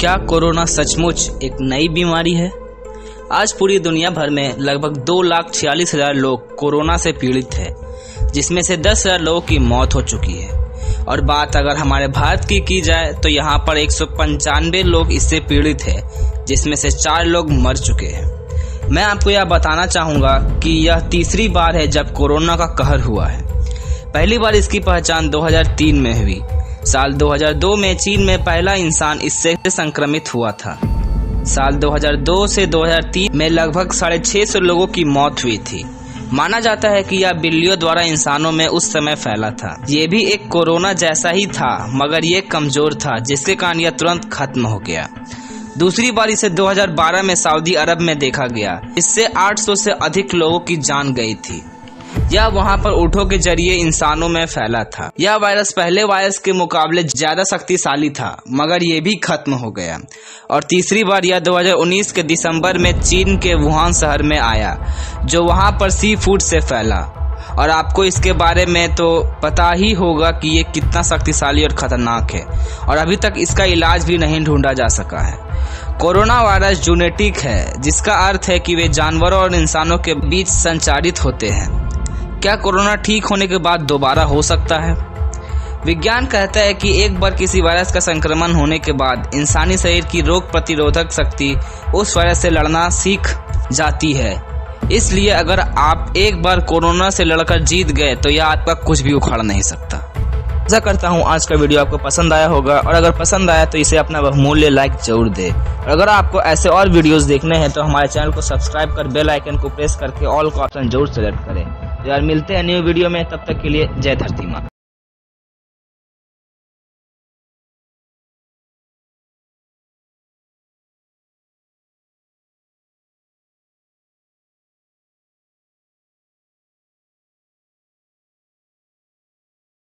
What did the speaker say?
क्या कोरोना सचमुच एक नई बीमारी है? आज पूरी दुनिया भर में लगभग दो लाख छियालीस हज़ार लोग कोरोना से पीड़ित हैं, जिसमें से दस हज़ार लोगों की मौत हो चुकी है। और बात अगर हमारे भारत की की जाए तो यहाँ पर एक सौ पंचानवे लोग इससे पीड़ित हैं, जिसमें से चार लोग मर चुके हैं। मैं आपको यह बताना चाहूँगा कि यह तीसरी बार है जब कोरोना का कहर हुआ है। पहली बार इसकी पहचान 2003 में हुई। साल 2002 में चीन में पहला इंसान इससे संक्रमित हुआ था। साल 2002 से 2003 में लगभग साढ़े छह सौ लोगों की मौत हुई थी। माना जाता है कि यह बिल्लियों द्वारा इंसानों में उस समय फैला था। ये भी एक कोरोना जैसा ही था, मगर ये कमज़ोर था, जिसके कारण यह तुरंत खत्म हो गया। दूसरी बार इसे 2012 में सऊदी अरब में देखा गया। इससे 800 से अधिक लोगों की जान गई थी। यह वहाँ पर ऊँटों के ज़रिए इंसानों में फैला था। यह वायरस पहले वायरस के मुकाबले ज़्यादा शक्तिशाली था, मगर ये भी खत्म हो गया। और तीसरी बार यह 2019 के दिसंबर में चीन के वुहान शहर में आया, जो वहाँ पर सी फ़ूड से फैला। और आपको इसके बारे में तो पता ही होगा कि ये कितना शक्तिशाली और खतरनाक है, और अभी तक इसका इलाज भी नहीं ढूंढा जा सका है। कोरोना वायरस जूनेटिक है, जिसका अर्थ है कि वे जानवरों और इंसानों के बीच संचारित होते हैं। क्या कोरोना ठीक होने के बाद दोबारा हो सकता है? विज्ञान कहता है कि एक बार किसी वायरस का संक्रमण होने के बाद इंसानी शरीर की रोग प्रतिरोधक शक्ति उस वायरस से लड़ना सीख जाती है। इसलिए अगर आप एक बार कोरोना से लड़कर जीत गए तो यह आपका कुछ भी उखाड़ नहीं सकता। आशा करता हूँ आज का वीडियो आपको पसंद आया होगा, और अगर पसंद आया तो इसे अपना बहुमूल्य लाइक ज़रूर दे। और अगर आपको ऐसे और वीडियोस देखने हैं तो हमारे चैनल को सब्सक्राइब कर बेल आइकन को प्रेस करके ऑल का ऑप्शन ज़रूर सेलेक्ट करें। यार मिलते हैं न्यू वीडियो में तब तक के लिए जय धरती माँ।